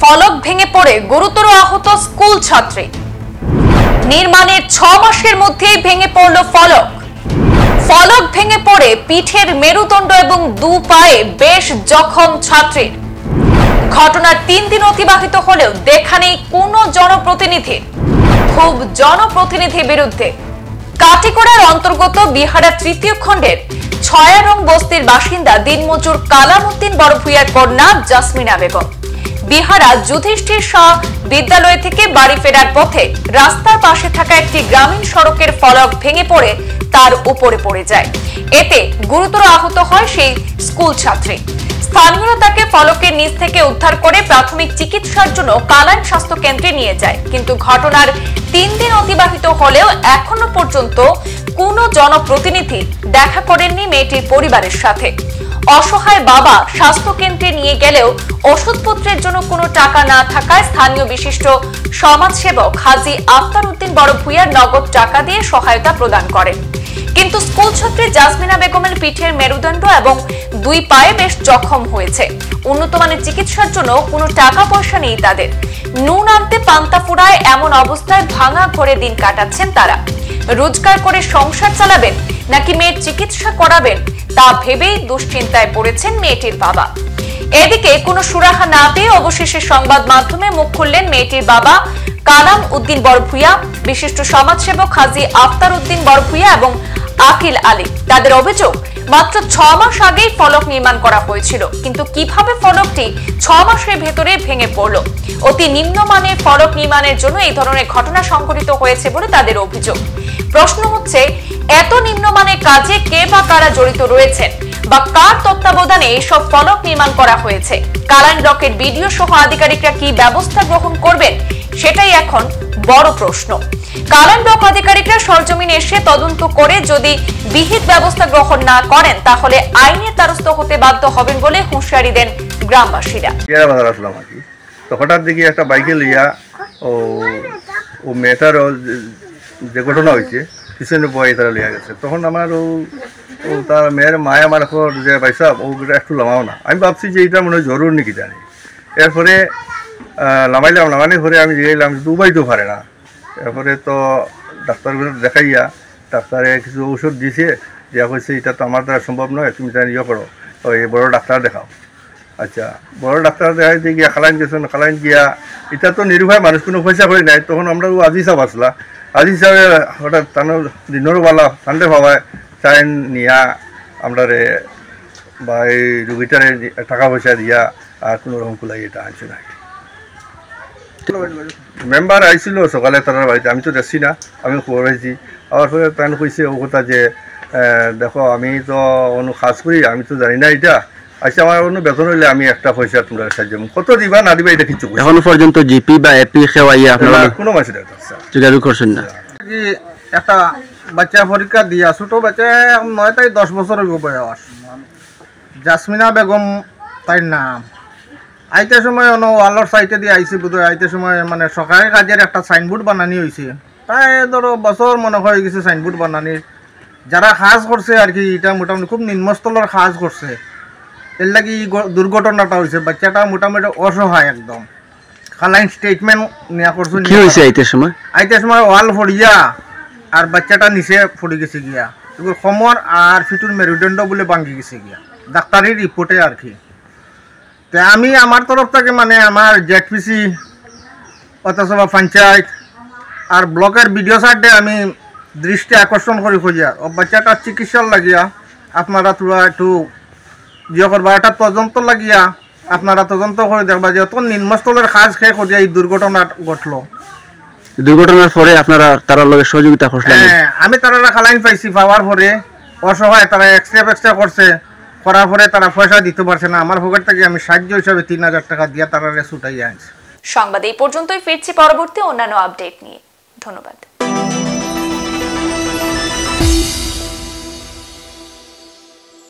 ফলক ভেঙে পড়ে গুরুতর আহত স্কুল ছাত্রী। নির্মাণের ছ মাসের মধ্যেই ভেঙে পড়ল ফলক। ফলক ভেঙে পড়ে পিঠের মেরুদণ্ড এবং দু পায়ে বেশ জখম ছাত্রীর। ঘটনার তিন দিন অতিবাহিত হলেও দেখা নেই কোনো জনপ্রতিনিধি। খুব জনপ্রতিনিধির বিরুদ্ধে। কাটিকোড়ার অন্তর্গত বিহারের তৃতীয় খণ্ডের ছয়ারং বস্তির বাসিন্দা দিনমজুর কালামুদ্দিন বড়ভূয়ার কন্যা জাসমিনা বেগম। বিহারা যুধিষ্ঠির শাহ বিদ্যালয় থেকে বাড়ি ফেরার পথে রাস্তার পাশে থাকা একটি গ্রামীণ সড়কের ফলক ভেঙে পড়ে, তার উপরে পড়ে যায়। এতে গুরুতর আহত হয় সেই স্কুল ছাত্রী। স্থানীয়রা তাকে ফলকের নিচ থেকে উদ্ধার করে প্রাথমিক চিকিৎসার জন্য কালান স্বাস্থ্য কেন্দ্রে নিয়ে যায়। কিন্তু ঘটনার তিন দিন অতিবাহিত হলেও এখনও পর্যন্ত কোনো জনপ্রতিনিধি দেখা করেননি মেয়েটির পরিবারের সাথে। অসহায় বাবা স্বাস্থ্য কেন্দ্রে নিয়ে গেলেও ওষুধপত্রের জন্য কোনো টাকা না থাকায় স্থানীয় বিশিষ্ট সমাজসেবক হাজি আফতার উদ্দিন বড় ভূঁইয়ার নগদ টাকা দিয়ে সহায়তা প্রদান করেন। কিন্তু স্কুল ছাত্রী জাসমিনা বেগমের পিঠের মেরুদণ্ড এবং দুই পায়ে বেশ জখম হয়েছে। উন্নত মানের চিকিৎসার জন্য কোনো টাকা পয়সা নেই তাদের। নুন আনতে পান্তা ফুরায় এমন অবস্থায় ভাঙা ঘরে দিন কাটাচ্ছেন তারা। রোজগার করে সংসার চালাবেন নাকি মেয়ের চিকিৎসা করাবেন তা ভেবেই দুশ্চিন্তায় পড়েছেন মেয়েটির বাবা। এদিকে কোনো সুরাহা না পেয়ে অবশেষে সংবাদ মাধ্যমে মুখ খুললেন মেয়েটির বাবা কালাম উদ্দিন বরভুইয়া বিশিষ্ট সমাজসেবক হাজি আফতার উদ্দিন বরভুইয়া এবং আকিল আলী। তাদের অভিযোগ, মাত্র ছ মাস আগেই ফলক নির্মাণ করা হয়েছিল। কিন্তু কীভাবে ফলকটি ছ মাসের ভেতরে ভেঙে পড়ল? অতি নিম্নমানের ফলক নির্মাণের জন্য এই ধরনের ঘটনা সংঘটিত হয়েছে বলে তাদের অভিযোগ। প্রশ্ন হচ্ছে এত নিম্নমানের কাজে কে বা কারা জড়িত রয়েছেন? বা কার তত্ত্বাবধানে এইসব ফলক নির্মাণ করা হয়েছে? কালাইন ব্লকের বিডিও সহ আধিকারিকরা কি ব্যবস্থা গ্রহণ করবেন? সেটাই এখন বড় প্রশ্ন। কালাইন ব্লক আধিকারিকরা সরজমিনে এসে তদন্ত করে যদি বিহিত ব্যবস্থা গ্রহণ না করেন, তাহলে আইনের দ্বারস্থ হতে বাধ্য হবেন বলে হুঁশিয়ারি দেন গ্রামবাসীরা। তো হঠাৎ দেখি একটা বাইকে লইয়া ও ও যে ঘটনা হয়েছে পিছনে বয় তারা লইয়া গেছে। তখন আমার ও তার মেয়ের মায়া আমার এখন যে ভাই ও একটু লামাও না। আমি ভাবছি যে এটা মনে হয় জরুর নাকি জানি। এরপরে লামাইলাম লামানি পরে আমি গেলাম দুবাই তো পারে না। এরপরে তো ডাক্তার দেখাইয়া ডাক্তারে কিছু ওষুধ দিছে। দিয়া কইছে এটা তো আমার দ্বারা সম্ভব নয় তুমি তাই ইয়ে করো ওই বড় ডাক্তার দেখাও। আচ্ছা বড় ডাক্তার দেখাইতে গিয়া, খালাইন গেছেন খালাইন গিয়া এটা তো নির্ভয় মানুষ কোনো পয়সা করে নাই। তখন আমরা আজি সাহেব আসলা আজি সাহেব হঠাৎ তানো দিনেরও বালা সানডে ভাবায় চাইন নিয়া আমরা বা এই রুগীটারে টাকা পয়সা দিয়া আর কোনো রকম কুলাই এটা আনছে না মেম্বার আইছিল সকালে তার বাড়িতে আমি তো দেখছি না, আমি খবর পাইছি। আমার তান কইছে ও কথা যে দেখো, আমি তো অন্য কাজ করি আমি তো জানি না এটা আচ্ছা আমার অন্য বেতন হইলে আমি একটা পয়সা তোমরা সাহায্য। কত দিবা না দিবা এটা কিছু এখনও পর্যন্ত জিপি বা এপি খেওয়াইয়া আপনারা কোনো মাসে দেখা যোগাযোগ করছেন না। কি একটা বাচ্চা পরীক্ষা দিয়া ছোট বাচ্চা নয় তাই দশ বছর হইব বয়স। জাসমিনা বেগম তাই নাম। আইতে সময় অন ওয়ালর সাইটে দিয়ে আইছে বোধহয় আইতে সময় মানে সরকারি কাজের একটা সাইনবোর্ড বানানি হয়েছে তাই ধরো বছর মনে হয়ে গেছে সাইনবোর্ড বানানি যারা কাজ করছে আর কি এটা মোটামুটি খুব নিম্নস্তলের কাজ করছে। এর লাগি দুর্ঘটনাটা হয়েছে বাচ্চাটা মোটামুটি অসহায় একদম। খালাইন স্টেটমেন্ট নেওয়া করছে কি হয়েছে আইতে সময় আইতে সময় ওয়াল ফড়িয়া আর বাচ্চাটা নিচে পড়ে গেছে গিয়া। এগুলো সমর আর ফিটুর মেরুদণ্ড বলে ভাঙ্গি গেছে গিয়া। ডাক্তারি রিপোর্টে আর কি। তে আমি আমার তরফ থেকে মানে আমার জেডপিসি পথসভা পঞ্চায়েত আর ব্লকের বিডিও সাইডে আমি দৃষ্টি আকর্ষণ করে খুঁজিয়া ও বাচ্চাটার চিকিৎসার লাগিয়া আপনারা তোরা একটু ইয়ে করবা পর্যন্ত লাগিয়া আপনারা তদন্ত করে দেখবা যে অত নিম্নস্থলের কাজ খেয়ে খুঁজিয়া এই দুর্ঘটনা ঘটলো। দুর্ঘটনার পরে আপনারা তার লগে সহযোগিতা করছিলেন? হ্যাঁ আমি তারা খালাইন পাইছি পাওয়ার পরে অসহায় তারা এক্সট্রা এক্সট্রা করছে করার পরে তারা পয়সা দিতে পারছে না। আমার পকেট থেকে আমি সাহায্য হিসাবে তিন হাজার টাকা দিয়ে তারা ছুটাই আনছে। সংবাদ এই পর্যন্তই ফিরছি পরবর্তী অন্যান্য আপডেট নিয়ে। ধন্যবাদ।